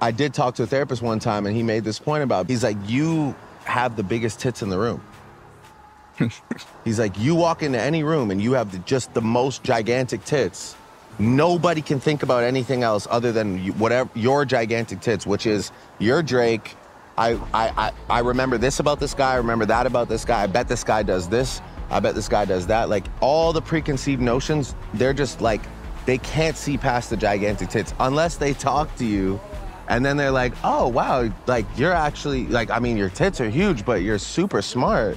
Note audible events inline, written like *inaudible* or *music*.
I did talk to a therapist one time, and he made this point about. He's like, you have the biggest tits in the room. *laughs* he's like, you walk into any room and you have the, just the most gigantic tits. Nobody can think about anything else other than you, whatever your gigantic tits, which is you're Drake. I, I, I, I remember this about this guy. I remember that about this guy. I bet this guy does this. I bet this guy does that. Like all the preconceived notions, they're just like, they can't see past the gigantic tits unless they talk to you. And then they're like, oh, wow, like you're actually, like, I mean, your tits are huge, but you're super smart.